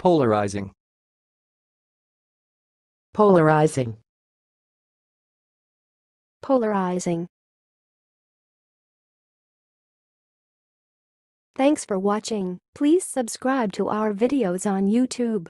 Polarizing. polarizing, polarizing. Thanks for watching. Please subscribe to our videos on YouTube.